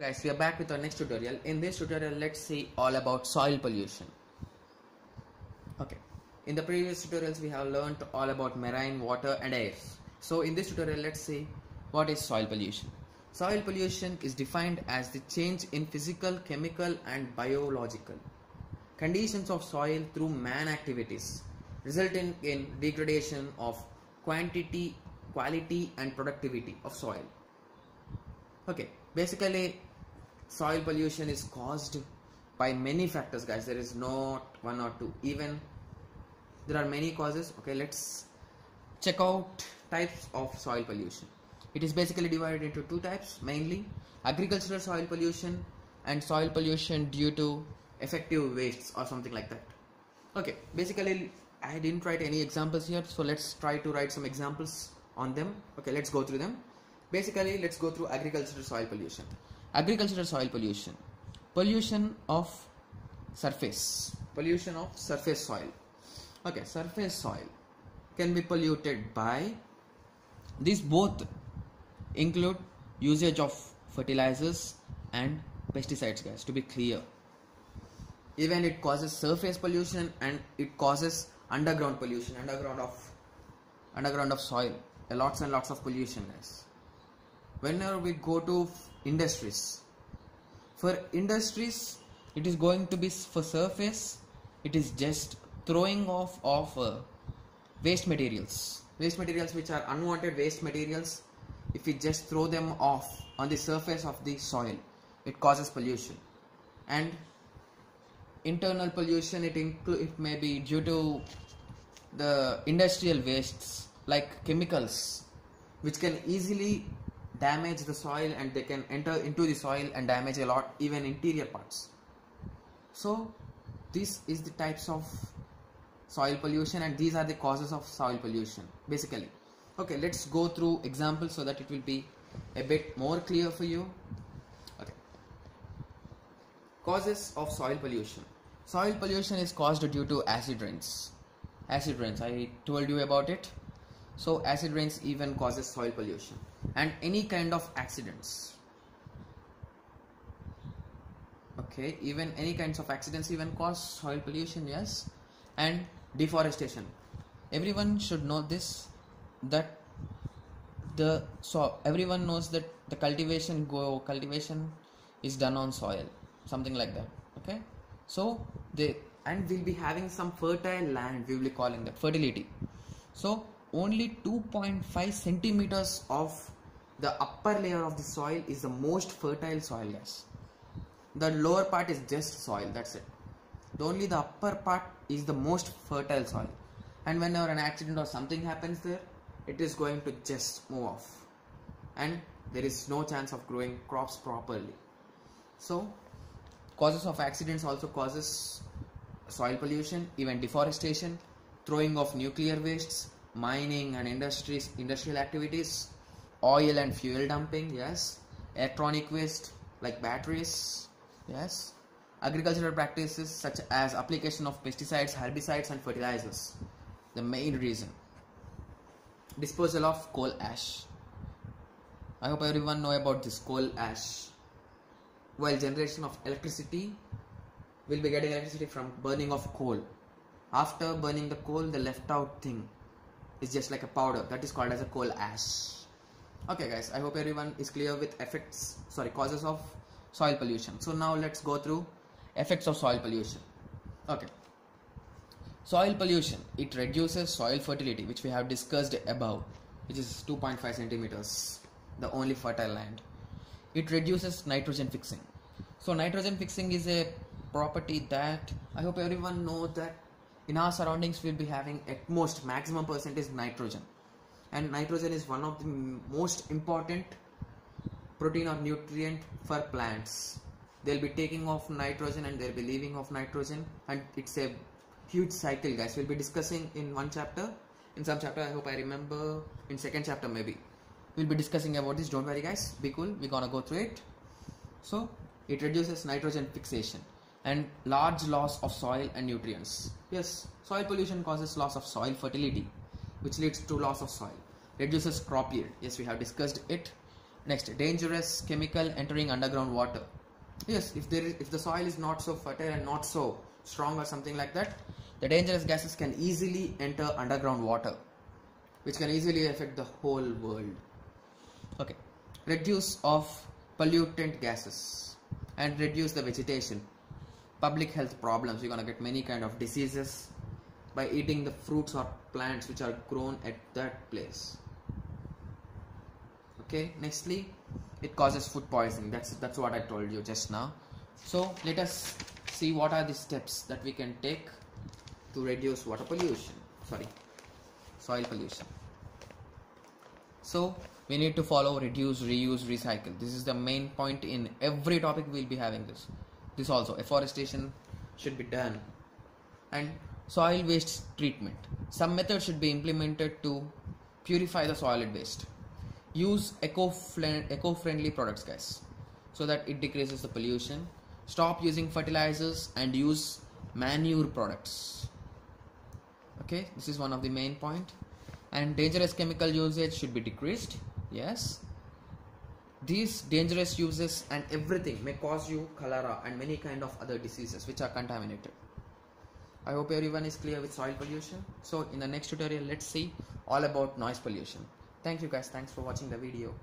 Guys, we are back with our next tutorial. In this tutorial, let's see all about soil pollution. Okay. In the previous tutorials, we have learned all about marine, water and air. So in this tutorial, let's see what is soil pollution. Soil pollution is defined as the change in physical, chemical and biological conditions of soil through man activities resulting in degradation of quantity, quality and productivity of soil. Okay, basically soil pollution is caused by many factors guys. There is not one or two. Even there are many causes. Okay let's check out types of soil pollution. It is basically divided into two types mainly agricultural soil pollution and soil pollution due to effective wastes or something like that. Okay basically i didn't write any examples here so let's try to write some examples on them. Okay let's go through them. Basically let's go through agricultural soil pollution agricultural soil pollution. Pollution of surface. Pollution of surface soil. Okay surface soil can be polluted by these both include usage of fertilizers and pesticides guys to be clear. Even it causes surface pollution and it causes underground pollution underground of underground of soil. A lots and lots of pollution guys whenever we go to industries. For industries it is going to be for surface it is just throwing off of uh, waste materials. Waste materials which are unwanted waste materials if we just throw them off on the surface of the soil it causes pollution. And internal pollution it it may be due to the industrial wastes like chemicals which can easily damage the soil and they can enter into the soil and damage a lot even interior parts. So this is the types of soil pollution and these are the causes of soil pollution basically. Okay let's go through examples so that it will be a bit more clear for you. Okay. Causes of soil pollution. Soil pollution is caused due to acid rains. Acid rains i told you about it. So acid rains even causes soil pollution and any kind of accidents. Okay even any kinds of accidents even cause soil pollution yes and deforestation. Everyone should know this that the so everyone knows that the cultivation go cultivation is done on soil something like that okay? So they and we'll be having some fertile land we will be calling that. fertility. So only 2.5 centimeters of the upper layer of the soil is the most fertile soil guys. The lower part is just soil that's it. The only the upper part is the most fertile soil. And whenever an accident or something happens there it is going to just move off. And there is no chance of growing crops properly. So causes of accidents also causes soil pollution even deforestation throwing of nuclear wastes mining and industries industrial activities oil and fuel dumping yes. Electronic waste like batteries yes. Agricultural practices such as application of pesticides herbicides and fertilizers the main reason. Disposal of coal ash. I hope everyone know about this coal ash. While generation of electricity will be getting electricity from burning of coal. After burning the coal the left out thing is just like a powder. That is called as a coal ash. Okay guys i hope everyone is clear with effects sorry causes of soil pollution. So now let's go through effects of soil pollution. Okay. Soil pollution it reduces soil fertility which we have discussed above which is 2.5 centimeters the only fertile land. It reduces nitrogen fixing. So nitrogen fixing is a property that i hope everyone know that in our surroundings we'll be having at most maximum percentage nitrogen. And nitrogen is one of the most important protein or nutrient for plants. They'll be taking off nitrogen and they'll be leaving off nitrogen and it's a huge cycle guys. We'll be discussing in one chapter. In some chapter i hope i remember. In second chapter maybe. We'll be discussing about this. Don't worry guys. Be cool. We're gonna go through it. So it reduces nitrogen fixation and large loss of soil and nutrients. Yes soil pollution causes loss of soil fertility which leads to loss of soil. Reduces crop yield. Yes we have discussed it. Next dangerous chemical entering underground water. Yes if there is if the soil is not so fertile and not so strong or something like that the dangerous gases can easily enter underground water which can easily affect the whole world. Okay. Reduce of pollutant gases and reduce the vegetation public health problems you're gonna get many kind of diseases by eating the fruits or plants which are grown at that place. Okay nextly it causes food poisoning. That's that's what i told you just now. So let us see what are the steps that we can take to reduce water pollution. Sorry soil pollution. So we need to follow reduce reuse recycle. This is the main point in every topic we'll be having this this also afforestation should be done. And soil waste treatment. Some methods should be implemented to purify the solid waste. Use eco-friendly products guys so that it decreases the pollution. Stop using fertilizers and use manure products. Okay this is one of the main point. And dangerous chemical usage should be decreased. Yes these dangerous uses and everything may cause you cholera and many kind of other diseases which are contaminated. I hope everyone is clear with soil pollution. So in the next tutorial let's see all about noise pollution. Thank you guys. Thanks for watching the video